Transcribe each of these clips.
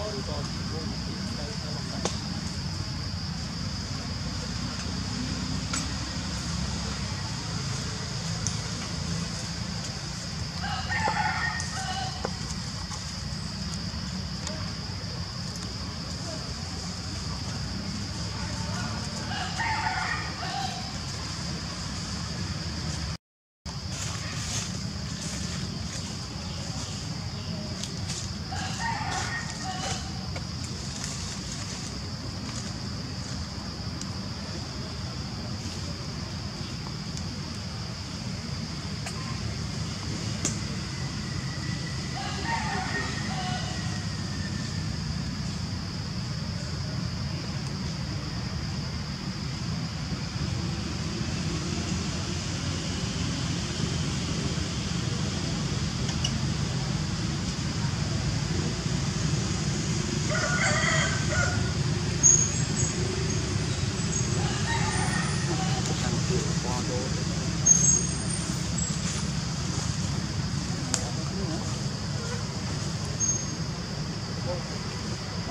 all involved.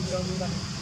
감사합니다.